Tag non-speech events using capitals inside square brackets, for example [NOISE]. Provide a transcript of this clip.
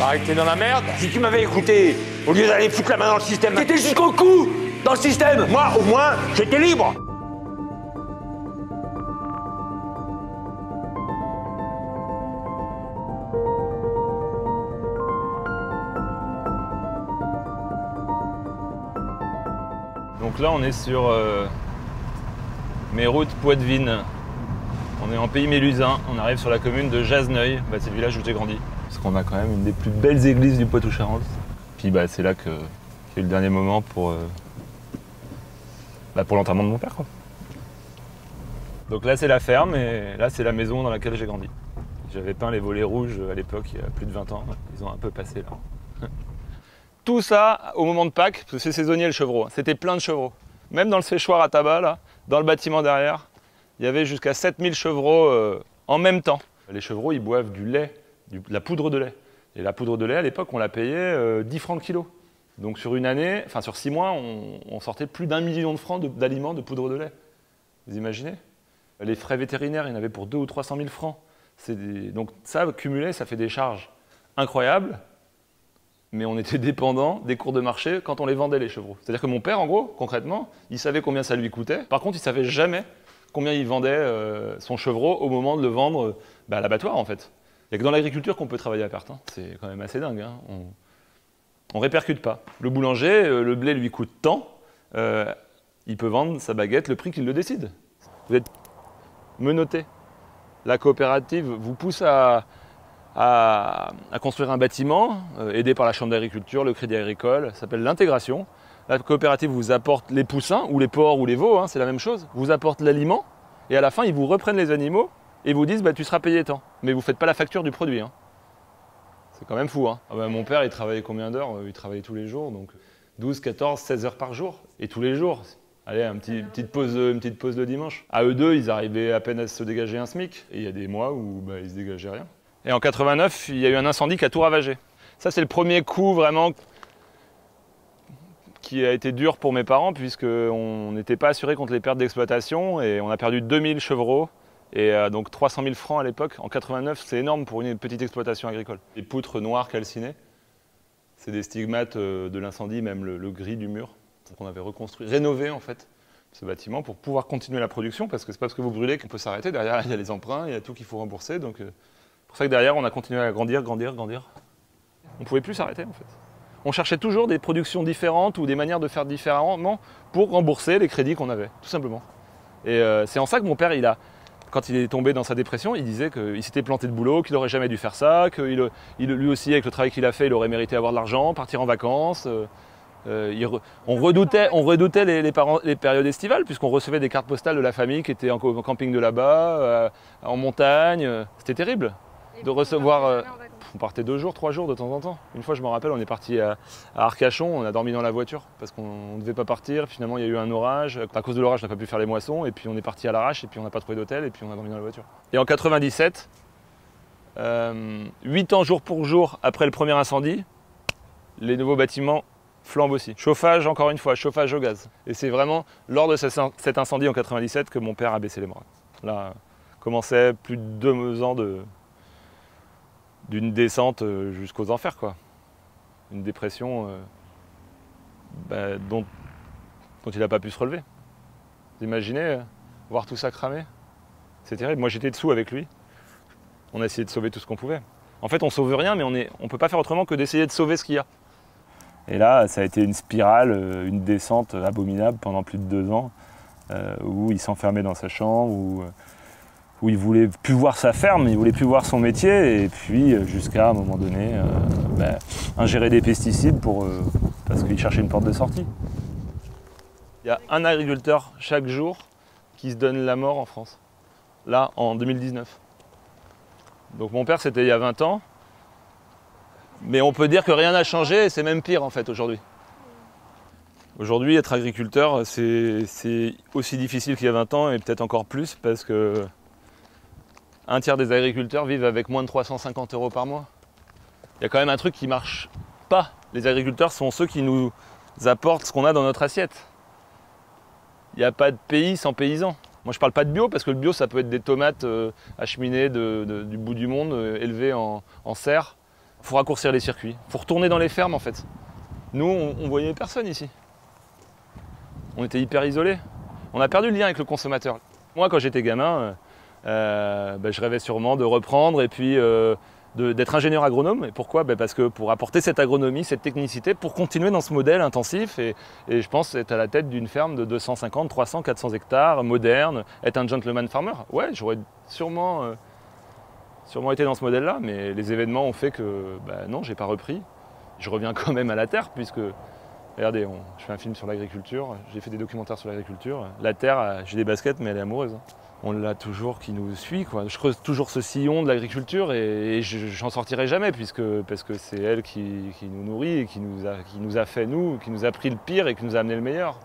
Que t'es dans la merde. Si tu m'avais écouté, au lieu d'aller foutre la main dans le système, T'étais jusqu'au cou dans le système moi, au moins, j'étais libre. Donc là, on est sur euh, mes routes Poitevine. On est en pays mélusin. On arrive sur la commune de Jasneuil. Bah, c'est le village où j'ai grandi. Parce qu'on a quand même une des plus belles églises du Poitou-Charentes. Puis bah, c'est là que a eu le dernier moment pour, euh, bah, pour l'enterrement de mon père. Donc là, c'est la ferme et là, c'est la maison dans laquelle j'ai grandi. J'avais peint les volets rouges à l'époque, il y a plus de 20 ans. Ils ont un peu passé là. [LAUGHS] Tout ça au moment de Pâques, parce que c'est saisonnier le chevreau. hein. C'était plein de chevreaux. Même dans le séchoir à tabac, là, dans le bâtiment derrière, il y avait jusqu'à 7000 chevreaux euh, en même temps. Les chevreaux, ils boivent du lait, la poudre de lait. Et la poudre de lait, à l'époque, on la payait euh, 10 francs le kilo. Donc sur une année, enfin sur 6 mois, on, sortait plus d'un million de francs d'aliments de, poudre de lait. Vous imaginez? Les frais vétérinaires, il y en avait pour 2 ou 300 000 francs. Des- Donc ça, cumulé, ça fait des charges incroyables mais on était dépendant des cours de marché quand on les vendait les chevreaux. C'est-à-dire que mon père, en gros, concrètement, il savait combien ça lui coûtait. Par contre, il savait jamais combien il vendait euh, son chevreau au moment de le vendre euh, bah, à l'abattoir, en fait. N'y a que dans l'agriculture qu'on peut travailler à perte. C'est quand même assez dingue. hein. On ne répercute pas. Le boulanger, euh, le blé lui coûte tant, euh, il peut vendre sa baguette le prix qu'il le décide. Vous êtes menotté. La coopérative vous pousse à construire un bâtiment, euh, aidé par la Chambre d'agriculture, le Crédit agricole, ça s'appelle l'intégration. La coopérative vous apporte les poussins, ou les porcs, ou les veaux, hein, c'est la même chose, vous apporte l'aliment, et à la fin, ils vous reprennent les animaux, et vous disent, bah, tu seras payé tant. Mais vous ne faites pas la facture du produit. hein. C'est quand même fou. hein. Ah bah, mon père, il travaillait combien d'heures? Euh, Il travaillait tous les jours, donc 12, 14, 16 heures par jour, et tous les jours. Allez, un petit- petite, pause, une petite pause le dimanche. À eux deux, ils arrivaient à peine à se dégager un SMIC, et il y a des mois où bah, ils se dégageaient rien. Et en 89, il y a eu un incendie qui a tout ravagé. Ça, c'est le premier coup vraiment qui a été dur pour mes parents, puisqu'on n'était pas assuré contre les pertes d'exploitation, et on a perdu 2000 chevreaux, et euh, donc 300 000 francs à l'époque. En 89, c'est énorme pour une petite exploitation agricole. Les poutres noires calcinées, c'est des stigmates euh, de l'incendie, même le, gris du mur. Donc on avait reconstruit, rénové en fait ce bâtiment pour pouvoir continuer la production, parce que c'est pas parce que vous brûlez qu'on peut s'arrêter. Derrière, il y a les emprunts, il y a tout qu'il faut rembourser. Donc, euh, pour ça que derrière, on a continué à grandir, grandir, grandir. On pouvait plus s'arrêter en fait. On cherchait toujours des productions différentes ou des manières de faire différemment pour rembourser les crédits qu'on avait, tout simplement. Et euh, c'est en ça que mon père, il a, quand il est tombé dans sa dépression, il disait qu'il s'était planté de boulot, qu'il n'aurait jamais dû faire ça, que lui aussi, avec le travail qu'il a fait, il aurait mérité avoir de l'argent, partir en vacances. euh, euh, on redoutait, les, périodes estivales, puisqu'on recevait des cartes postales de la famille qui était en, camping de là-bas, euh, en montagne. C'était terrible de recevoir. euh, on partait deux jours, trois jours de temps en temps. Une fois, je me rappelle, on est parti à, Arcachon, on a dormi dans la voiture parce qu'on ne devait pas partir. Finalement, il y a eu un orage. À cause de l'orage, on n'a pas pu faire les moissons. Et puis, on est parti à l'arrache et puis on n'a pas trouvé d'hôtel et puis on a dormi dans la voiture. Et en 97, euh, huit ans jour pour jour après le premier incendie, les nouveaux bâtiments flambent aussi. Chauffage, encore une fois, chauffage au gaz. Et c'est vraiment lors de ce- cet incendie en 97 que mon père a baissé les bras. Là, commençait plus de deux ans de, d'une descente euh, jusqu'aux enfers, quoi. Une dépression euh, bah, dont, il n'a pas pu se relever. Vous imaginez euh, voir tout ça cramer? C'est terrible. Moi, j'étais dessous avec lui. On a essayé de sauver tout ce qu'on pouvait. En fait, on sauve rien, mais on ne peut pas faire autrement que d'essayer de sauver ce qu'il y a. Et là, ça a été une spirale, une descente abominable pendant plus de deux ans, où il s'enfermait dans sa chambre, où, où il voulait plus voir sa ferme, il voulait plus voir son métier, et puis euh, jusqu'à un moment donné, euh, ben, ingérer des pesticides euh, parce qu'il cherchait une porte de sortie. Il y a un agriculteur chaque jour qui se donne la mort en France, là en 2019. Donc mon père c'était il y a 20 ans, mais on peut dire que rien n'a changé c'est même pire en fait aujourd'hui. Aujourd'hui, être agriculteur, c'est aussi difficile qu'il y a 20 ans et peut-être encore plus parce que un tiers des agriculteurs vivent avec moins de 350 euros par mois. Il y a quand même un truc qui marche pas. Les agriculteurs sont ceux qui nous apportent ce qu'on a dans notre assiette. Il n'y a pas de pays sans paysans. Moi, je parle pas de bio parce que le bio, ça peut être des tomates euh, acheminées du bout du monde, euh, élevées en, serre, faut raccourcir les circuits, faut retourner dans les fermes en fait. Nous, on, on voyait personne ici. On était hyper isolés. On a perdu le lien avec le consommateur. Moi, quand j'étais gamin, euh, euh, ben, je rêvais sûrement de reprendre et puis euh, d'être ingénieur agronome. Et pourquoi? Ben, Parce que pour apporter cette agronomie, cette technicité, pour continuer dans ce modèle intensif et, je pense être à la tête d'une ferme de 250, 300, 400 hectares, moderne, être un gentleman farmer. Ouais, j'aurais sûrement, euh, sûrement été dans ce modèle-là, mais les événements ont fait que ben, non, j'ai pas repris. Je reviens [LAUGHS] quand même à la terre puisque Regardez, je fais un film sur l'agriculture, j'ai fait des documentaires sur l'agriculture. La terre, j'ai des baskets, mais elle est amoureuse. On l'a toujours qui nous suit. Je creuse toujours ce sillon de l'agriculture et, et je- j'en sortirai jamais, puisque, parce que c'est elle qui, qui nous nourrit et qui nous, a, qui nous a fait nous, qui nous a pris le pire et qui nous a amené le meilleur.